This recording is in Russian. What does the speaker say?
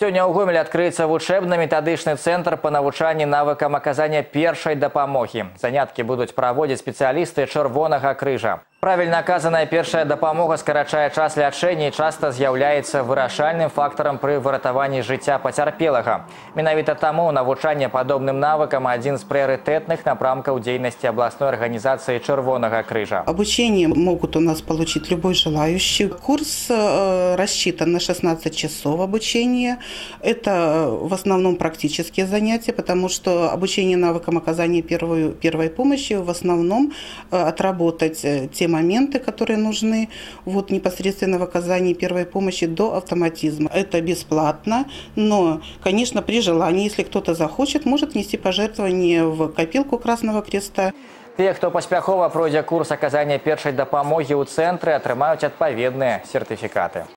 Сёння ў гомелі адкрыецца вучэбна-метадычны цэнтр па навучанні навыкам аказання першай дапамогі. Заняткі будуць праводзіць спецыялісты чырвонага крыжа. Правильно оказанная першая дапамога скарачае час лячэння і часта з'яўляецца вырашальным фактарам пры выратаванні жыцця пацярпелага. Менавіта таму навучанне падобным навыкам адзін з прыярытэтных напрамкаў дзейнасці абласной арганізацыі чырвонага крыжа. Обучение могут у нас получить любой желающий. Курс э, рассчитан на 16 часов обучения. Это в основном практические занятия, потому что обучение навыкам оказания первой, первой помощи в основном э, отработать э, те моменты, которые нужны вот, непосредственно в оказании первой помощи до автоматизма. Это бесплатно, но, конечно, при желании, если кто-то захочет, может внести пожертвование в копилку Красного Креста. Те, хто паспяхова пройдзе курс аказання першай дапамогі ў цэнтры, атрымаюць адпаведныя сертыфікаты.